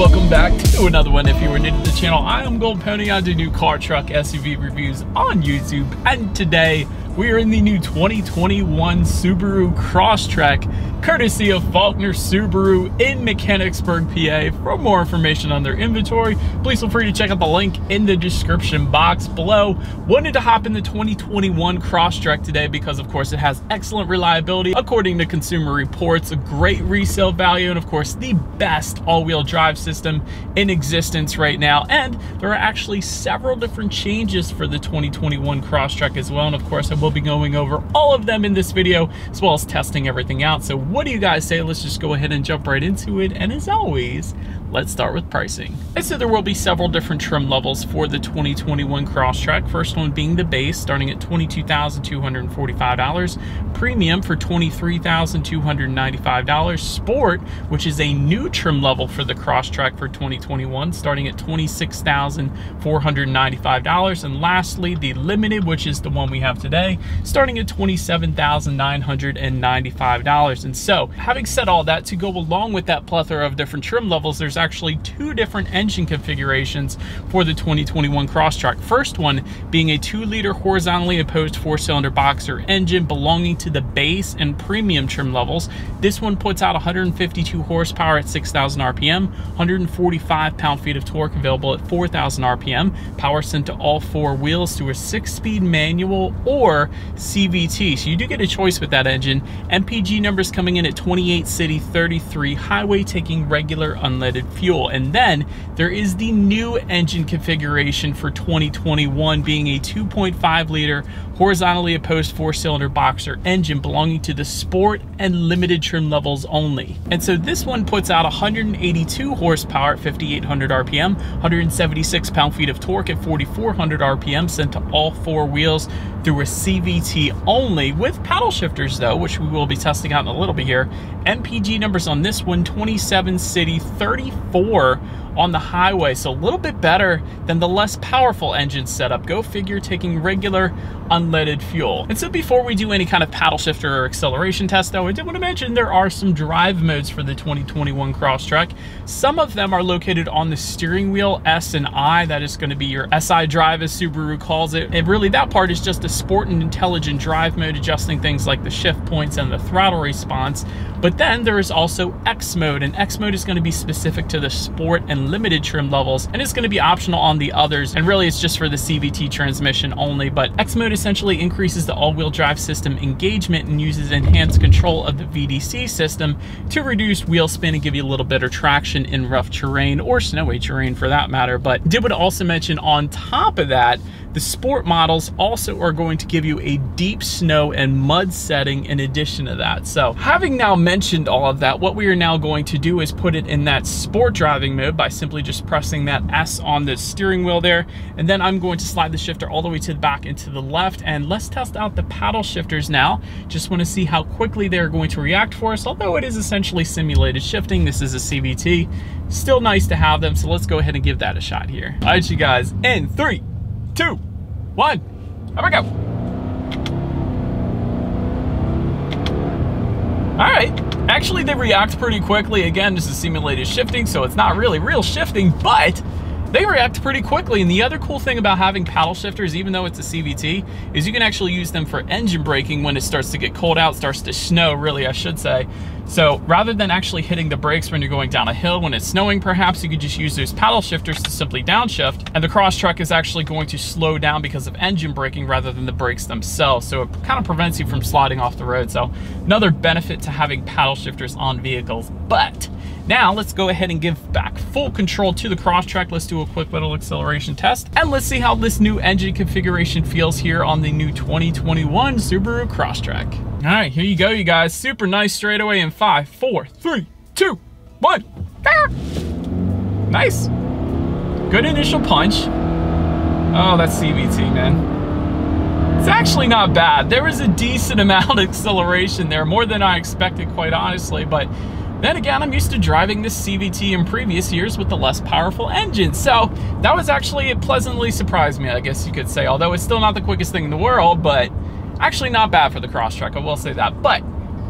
welcome back to another one. If you were new to the channel, I am Gold Pony. I do new car, truck, SUV reviews on YouTube. And today, we are in the new 2021 Subaru Crosstrek courtesy of Faulkner Subaru in Mechanicsburg, PA. For more information on their inventory, please feel free to check out the link in the description box below. Wanted to hop in the 2021 Crosstrek today because of course it has excellent reliability according to Consumer Reports, a great resale value, and of course the best all-wheel drive system in existence right now. And there are actually several different changes for the 2021 Crosstrek as well. And of course I will be going over all of them in this video as well as testing everything out. So what do you guys say? Let's just go ahead and jump right into it. And as always, let's start with pricing. I said there will be several different trim levels for the 2021 Crosstrek. First one being the base, starting at $22,245. Premium for $23,295. Sport, which is a new trim level for the Crosstrek for 2021, starting at $26,495. And lastly, the Limited, which is the one we have today, starting at $27,995. And so, having said all that, to go along with that plethora of different trim levels, there's actually two different engine configurations for the 2021 Crosstrek. First one being a 2-liter horizontally opposed 4-cylinder boxer engine belonging to the base and premium trim levels. This one puts out 152 horsepower at 6,000 RPM, 145 pound-feet of torque available at 4,000 RPM, power sent to all four wheels through a 6-speed manual or CVT. So you do get a choice with that engine. MPG numbers coming in at 28 city, 33 highway, taking regular unleaded fuel. And then there is the new engine configuration for 2021 being a 2.5 liter horizontally opposed four cylinder boxer engine belonging to the sport and limited trim levels only. And so this one puts out 182 horsepower at 5,800 RPM, 176 pound feet of torque at 4,400 RPM sent to all four wheels through a CVT only with paddle shifters though, which we will be testing out in a little bit here. MPG numbers on this one, 27 city, 34 on the highway. So a little bit better than the less powerful engine setup. Go figure taking regular unleaded fuel. And so before we do any kind of paddle shifter or acceleration test though, I did want to mention there are some drive modes for the 2021 Crosstrek. Some of them are located on the steering wheel, S and I. That is going to be your SI drive as Subaru calls it. And really that part is just a sport and intelligent drive mode adjusting things like the shift points and the throttle response. But then there is also X mode and X mode is going to be specific to the sport and limited trim levels and it's going to be optional on the others. And really it's just for the CVT transmission only. But X mode essentially increases the all-wheel drive system engagement and uses enhanced control of the VDC system to reduce wheel spin and give you a little better traction in rough terrain or snowy terrain for that matter. But did want to also mention on top of that, the sport models also are going to give you a deep snow and mud setting in addition to that. So having now mentioned all of that, what we are now going to do is put it in that sport driving mode by simply just pressing that S on the steering wheel there. And then I'm going to slide the shifter all the way to the back and to the left. And let's test out the paddle shifters now. Just want to see how quickly they're going to react for us. Although it is essentially simulated shifting, this is a CVT. Still nice to have them. So let's go ahead and give that a shot here. All right, you guys, in three, two, one. Here we go. All right. Actually, they react pretty quickly. Again, this is simulated shifting, so it's not really real shifting, but they react pretty quickly. And the other cool thing about having paddle shifters, even though it's a CVT, is you can actually use them for engine braking when it starts to get cold out, starts to snow, really, I should say. So rather than actually hitting the brakes when you're going down a hill when it's snowing perhaps, you could just use those paddle shifters to simply downshift. And the Crosstrek is actually going to slow down because of engine braking rather than the brakes themselves. So it kind of prevents you from sliding off the road. So another benefit to having paddle shifters on vehicles. But now let's go ahead and give back full control to the Crosstrek. Let's do a quick little acceleration test and let's see how this new engine configuration feels here on the new 2021 Subaru Crosstrek. All right, here you go, you guys. Super nice straightaway in five, four, three, two, one. Ah! Nice. Good initial punch. Oh, that's CVT, man. It's actually not bad. There was a decent amount of acceleration there, more than I expected, quite honestly, but then again, I'm used to driving this CVT in previous years with the less powerful engine. So that was actually, it pleasantly surprised me, I guess you could say. Although it's still not the quickest thing in the world, but Actually not bad for the Crosstrek, I will say that. But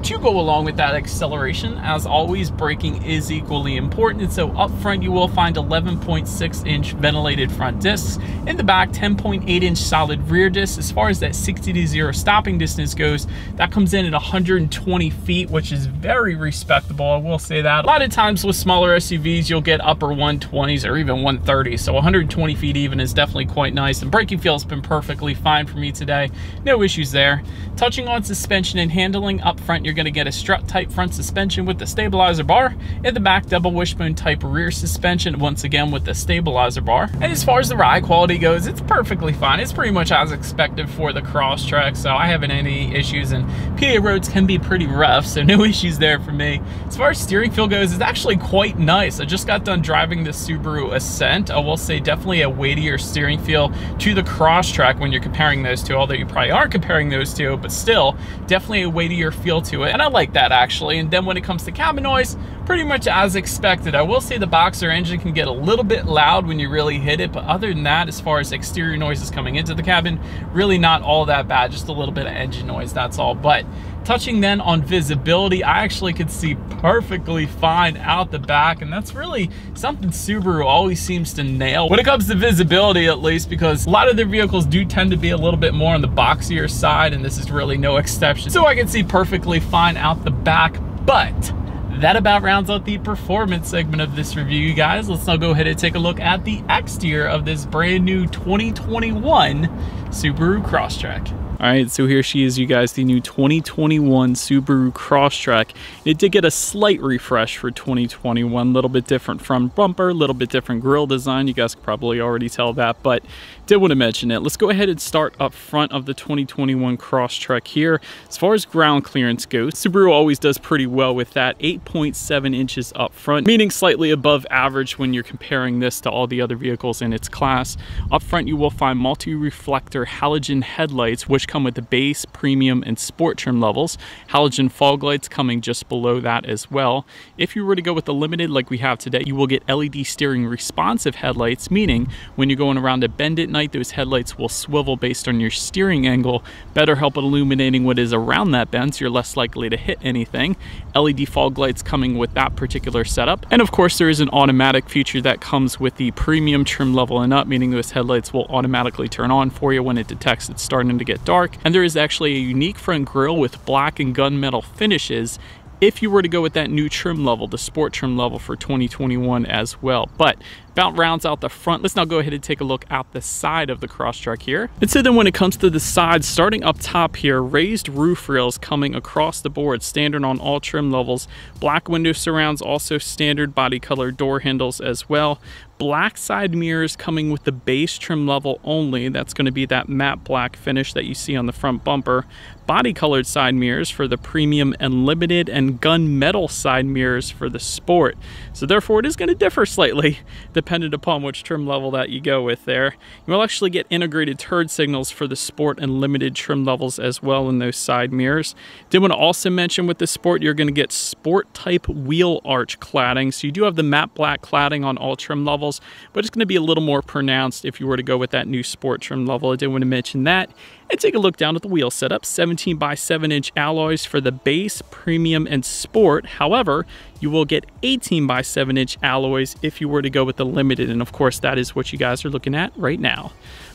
to go along with that acceleration, as always, braking is equally important. So up front, you will find 11.6 inch ventilated front discs. In the back, 10.8 inch solid rear discs. As far as that 60 to 0 stopping distance goes, that comes in at 120 feet, which is very respectable. I will say that. A lot of times with smaller SUVs, you'll get upper 120s or even 130s. So 120 feet even is definitely quite nice. And braking feel has been perfectly fine for me today. No issues there. Touching on suspension and handling, up front, you're gonna get a strut type front suspension with the stabilizer bar. and the back, double wishbone type rear suspension, once again with the stabilizer bar. And as far as the ride quality goes, it's perfectly fine. It's pretty much as expected for the Crosstrek, so I haven't any issues. And PA roads can be pretty rough, so no issues there for me. As far as steering feel goes, it's actually quite nice. I just got done driving the Subaru Ascent. I will say definitely a weightier steering feel to the Crosstrek when you're comparing those two, although you probably are comparing those two, but still, definitely a weightier feel to it. And I like that actually. And then when it comes to cabin noise, pretty much as expected. I will say the Boxer engine can get a little bit loud when you really hit it, but other than that, as far as exterior noises coming into the cabin, really not all that bad, just a little bit of engine noise, that's all. But touching then on visibility, I actually could see perfectly fine out the back, and that's really something Subaru always seems to nail when it comes to visibility at least, because a lot of their vehicles do tend to be a little bit more on the boxier side, and this is really no exception. So I can see perfectly fine out the back, but that about rounds out the performance segment of this review, you guys. Let's now go ahead and take a look at the exterior of this brand new 2021 Subaru Crosstrek. All right, so here she is, you guys, the new 2021 Subaru Crosstrek. It did get a slight refresh for 2021, a little bit different front bumper, a little bit different grille design. You guys could probably already tell that, but did want to mention it. Let's go ahead and start up front of the 2021 Crosstrek here. As far as ground clearance goes, Subaru always does pretty well with that, 8.7 inches up front, meaning slightly above average when you're comparing this to all the other vehicles in its class. Up front, you will find multi-reflector halogen headlights, which come with the base, premium, and sport trim levels. Halogen fog lights coming just below that as well. If you were to go with the limited like we have today, you will get LED steering responsive headlights, meaning when you're going around a bend at night, those headlights will swivel based on your steering angle, better help illuminating what is around that bend so you're less likely to hit anything. LED fog lights coming with that particular setup. And of course, there is an automatic feature that comes with the premium trim level and up, meaning those headlights will automatically turn on for you when it detects it's starting to get dark dark, and there is actually a unique front grille with black and gunmetal finishes if you were to go with that new trim level, the sport trim level for 2021 as well. But about rounds out the front. Let's now go ahead and take a look out the side of the Crosstrek here. And so then when it comes to the sides, starting up top here, raised roof rails coming across the board, standard on all trim levels. Black window surrounds, also standard body color door handles as well. Black side mirrors coming with the base trim level only. That's going to be that matte black finish that you see on the front bumper. Body colored side mirrors for the premium and limited and gunmetal side mirrors for the sport. So therefore it is going to differ slightly dependent upon which trim level that you go with there. You will actually get integrated turd signals for the sport and limited trim levels as well in those side mirrors. Did want to also mention with the sport, you're going to get sport type wheel arch cladding. So you do have the matte black cladding on all trim levels, but it's going to be a little more pronounced if you were to go with that new sport trim level. I did want to mention that. And take a look down at the wheel setup, 17 by 7 inch alloys for the base, premium, and sport. However, you will get 18 by 7 inch alloys if you were to go with the limited. And of course, that is what you guys are looking at right now.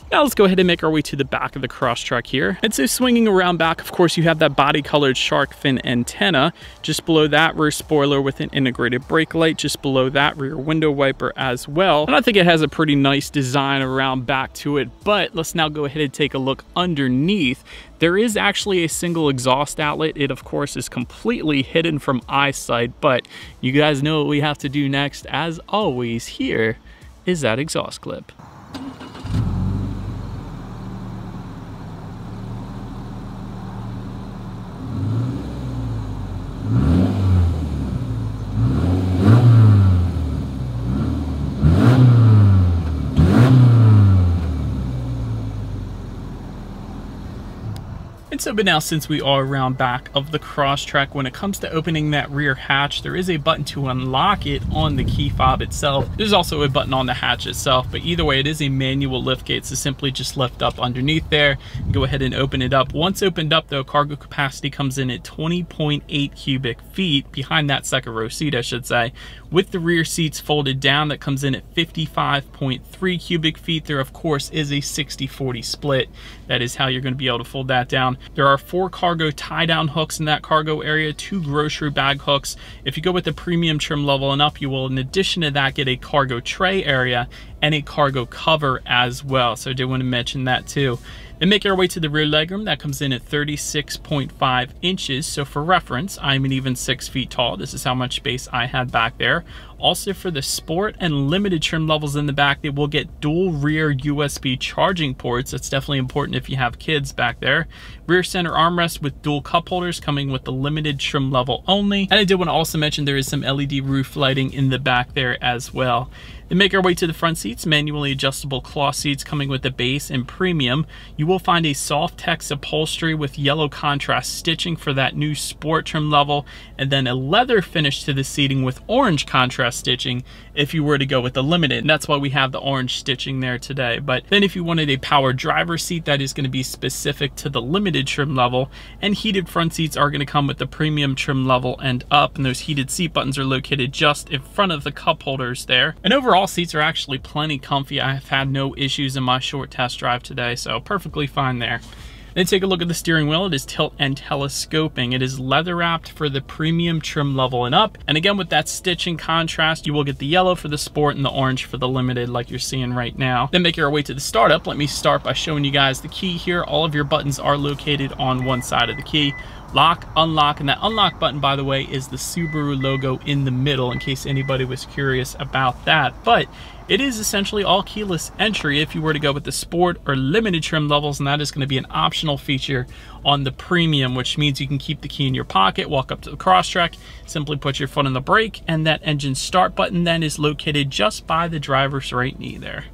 Now let's go ahead and make our way to the back of the Crosstrek here. And so swinging around back, of course, you have that body colored shark fin antenna. Just below that rear spoiler with an integrated brake light. Just below that rear window wiper as well. And I think it has a pretty nice design around back to it. But let's now go ahead and take a look underneath. There is actually a single exhaust outlet. It, of course, is completely hidden from eyesight, but you guys know what we have to do next. As always, here is that exhaust clip. So, but now since we are around back of the Crosstrek, when it comes to opening that rear hatch, there is a button to unlock it on the key fob itself. There's also a button on the hatch itself, but either way, it is a manual lift gate, so simply just lift up underneath there, go ahead and open it up. Once opened up though, cargo capacity comes in at 20.8 cubic feet, behind that second row seat, I should say, with the rear seats folded down, that comes in at 55.3 cubic feet. There, of course, is a 60-40 split. That is how you're gonna be able to fold that down. There are four cargo tie-down hooks in that cargo area, two grocery bag hooks. If you go with the premium trim level and up, you will, in addition to that, get a cargo tray area and a cargo cover as well. So I did want to mention that too. Then make our way to the rear legroom. That comes in at 36.5 inches. So for reference, I'm an even six feet tall. This is how much space I had back there. Also for the sport and limited trim levels in the back, they will get dual rear USB charging ports. That's definitely important if you have kids back there. Rear center armrest with dual cup holders coming with the limited trim level only. And I did want to also mention there is some LED roof lighting in the back there as well. Then make our way to the front seats, manually adjustable cloth seats coming with the base and premium. You will find a Softex upholstery with yellow contrast stitching for that new sport trim level, and then a leather finish to the seating with orange contrast stitching if you were to go with the limited. And that's why we have the orange stitching there today. But then if you wanted a power driver seat, that is gonna be specific to the limited trim level, and heated front seats are gonna come with the premium trim level and up, and those heated seat buttons are located just in front of the cup holders there. And overall, overall seats are actually plenty comfy. I have had no issues in my short test drive today, so perfectly fine there. Then take a look at the steering wheel. It is tilt and telescoping. It is leather wrapped for the premium trim level and up. And again, with that stitching contrast, you will get the yellow for the sport and the orange for the limited like you're seeing right now. Then make your way to the startup. Let me start by showing you guys the key here. All of your buttons are located on one side of the key lock, unlock, and that unlock button, by the way, is the Subaru logo in the middle in case anybody was curious about that. But it is essentially all keyless entry if you were to go with the sport or limited trim levels, and that is going to be an optional feature on the premium, which means you can keep the key in your pocket, walk up to the Crosstrek, simply put your foot on the brake, and that engine start button then is located just by the driver's right knee there.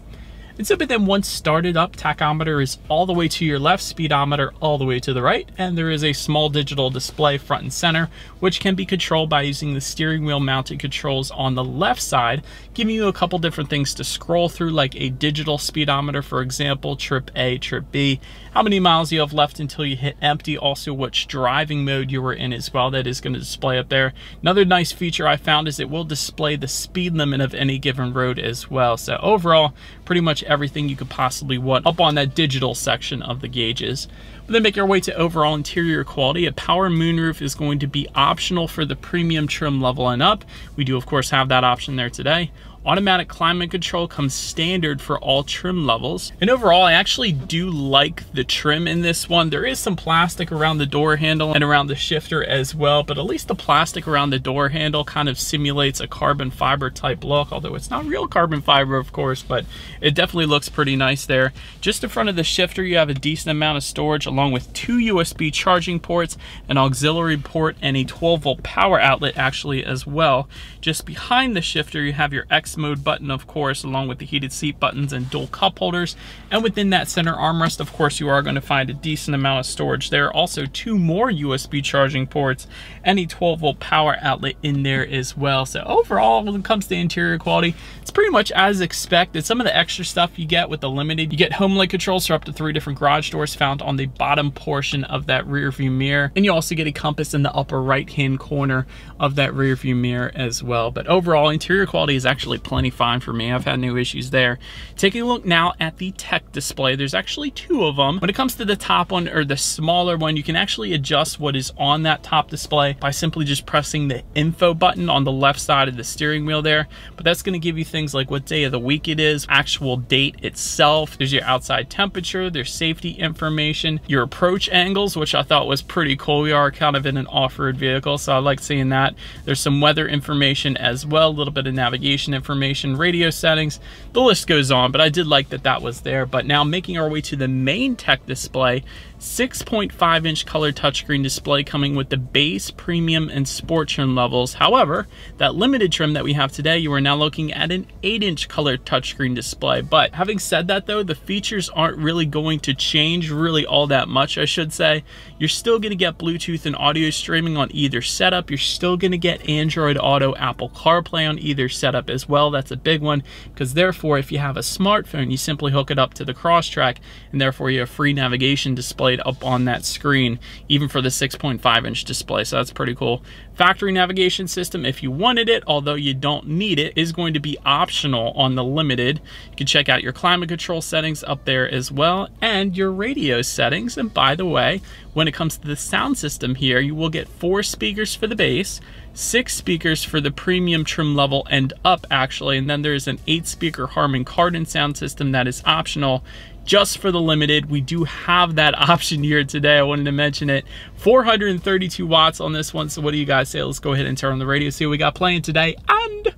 And but then once started up, tachometer is all the way to your left, speedometer all the way to the right, and there is a small digital display front and center, which can be controlled by using the steering wheel mounted controls on the left side, giving you a couple different things to scroll through, like a digital speedometer, for example, trip A, trip B, how many miles you have left until you hit empty, also which driving mode you were in as well, that is going to display up there. Another nice feature I found is it will display the speed limit of any given road as well. So overall, pretty much everything you could possibly want up on that digital section of the gauges. But then make our way to overall interior quality. A power moonroof is going to be optional for the premium trim level and up. We do of course have that option there today. Automatic climate control comes standard for all trim levels. And overall, I actually do like the trim in this one. There is some plastic around the door handle and around the shifter as well, but at least the plastic around the door handle kind of simulates a carbon fiber type look, although it's not real carbon fiber, of course, but it definitely looks pretty nice there. Just in front of the shifter, you have a decent amount of storage along with two USB charging ports, an auxiliary port, and a 12 volt power outlet actually as well. Just behind the shifter, you have your X mode button, of course, along with the heated seat buttons and dual cup holders. And within that center armrest, of course, you are going to find a decent amount of storage there. Are also, two more USB charging ports and a 12 volt power outlet in there as well. So overall, when it comes to interior quality, it's pretty much as expected. Some of the extra stuff you get with the Limited, you get HomeLink controls for up to three different garage doors found on the bottom portion of that rear view mirror. And you also get a compass in the upper right-hand corner of that rear view mirror as well. But overall, interior quality is actually plenty fine for me. I've had no issues there. Taking a look now at the tech display, there's actually two of them. When it comes to the top one or the smaller one, you can actually adjust what is on that top display by simply just pressing the info button on the left side of the steering wheel there. But that's gonna give you things like what day of the week it is, actual date itself, there's your outside temperature, there's safety information, your approach angles, which I thought was pretty cool. We are kind of in an off-road vehicle, so I like seeing that. There's some weather information as well, a little bit of navigation information information, radio settings, the list goes on, but I did like that that was there. But now making our way to the main tech display, 6.5 inch color touchscreen display coming with the base, premium, and sport trim levels. However, that limited trim that we have today, you are now looking at an 8 inch color touchscreen display. But having said that though, the features aren't really going to change really all that much, I should say. You're still gonna get Bluetooth and audio streaming on either setup. You're still gonna get Android Auto, Apple CarPlay on either setup as well. That's a big one because therefore, if you have a smartphone, you simply hook it up to the Crosstrek and therefore you have free navigation displayed up on that screen, even for the 6.5 inch display. So that's pretty cool. Factory navigation system, if you wanted it, although you don't need it, is going to be optional on the Limited. You can check out your climate control settings up there as well, and your radio settings. And by the way, when it comes to the sound system here, you will get four speakers for the base, six speakers for the premium trim level and up actually, and then there's an eight speaker Harman Kardon sound system that is optional just for the limited. We do have that option here today. I wanted to mention it. 432 watts on this one. So what do you guys say? Let's go ahead and turn on the radio, see what we got playing today. And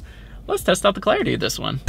let's test out the clarity of this one.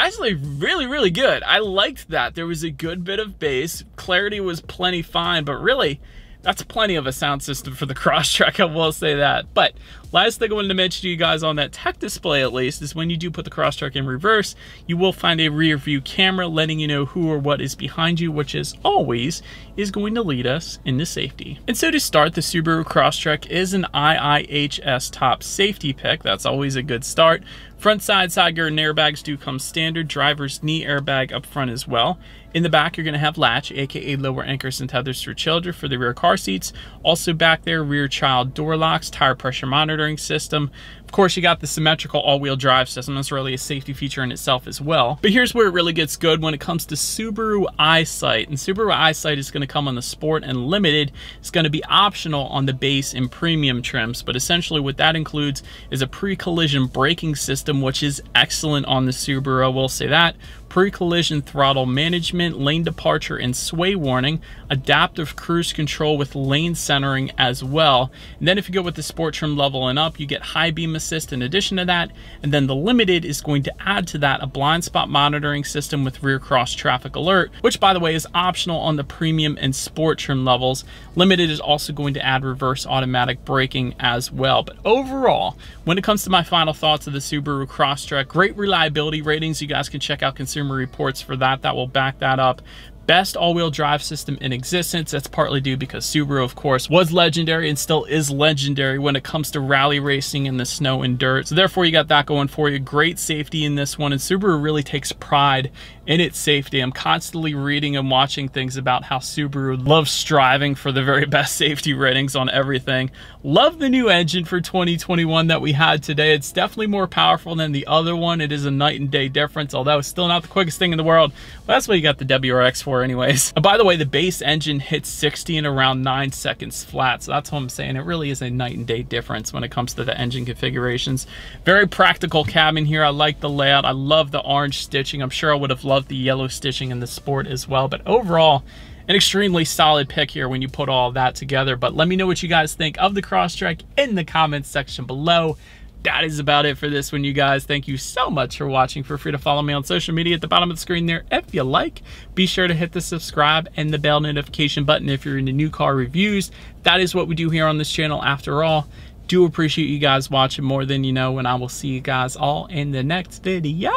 Actually, really, really good. I liked that. There was a good bit of bass. Clarity was plenty fine, but really, that's plenty of a sound system for the Crosstrek, I will say that. But last thing I wanted to mention to you guys on that tech display at least is when you do put the Crosstrek in reverse, you will find a rear view camera letting you know who or what is behind you, which is always is going to lead us into safety. And so to start, the Subaru Crosstrek is an IIHS top safety pick. That's always a good start. Front side side and airbags do come standard. Driver's knee airbag up front as well. In the back, you're going to have latch, aka lower anchors and tethers for children for the rear car seats. Also back there, rear child door locks, tire pressure monitoring system, of course, you got the symmetrical all-wheel drive system. That's really a safety feature in itself as well. But here's where it really gets good when it comes to Subaru EyeSight. And Subaru EyeSight is going to come on the Sport and Limited. It's going to be optional on the base and premium trims. But essentially what that includes is a pre-collision braking system, which is excellent on the Subaru, I will say that pre-collision throttle management, lane departure and sway warning, adaptive cruise control with lane centering as well. And then if you go with the sport trim level and up, you get high beam assist in addition to that. And then the limited is going to add to that a blind spot monitoring system with rear cross traffic alert, which by the way is optional on the premium and sport trim levels. Limited is also going to add reverse automatic braking as well. But overall, when it comes to my final thoughts of the Subaru Crosstrek, great reliability ratings. You guys can check out Consumer Reports for that. That will back that up best all-wheel drive system in existence. That's partly due because Subaru, of course, was legendary and still is legendary when it comes to rally racing in the snow and dirt. So therefore, you got that going for you. Great safety in this one, and Subaru really takes pride in its safety. I'm constantly reading and watching things about how Subaru loves striving for the very best safety ratings on everything. Love the new engine for 2021 that we had today. It's definitely more powerful than the other one. It is a night and day difference, although it's still not the quickest thing in the world. That's what you got the WRX for anyways. And by the way, the base engine hits 60 in around 9 seconds flat, so that's what I'm saying. It really is a night and day difference when it comes to the engine configurations. Very practical cabin here. I like the layout. I love the orange stitching. I'm sure I would have loved the yellow stitching in the Sport as well, but overall, an extremely solid pick here when you put all that together. But let me know what you guys think of the Crosstrek in the comments section below that is about it for this one, you guys. Thank you so much for watching. Feel free to follow me on social media at the bottom of the screen there if you like. Be sure to hit the subscribe and the bell notification button if you're into new car reviews. That is what we do here on this channel after all. Do appreciate you guys watching more than you know, and I will see you guys all in the next video.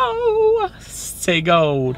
Stay gold.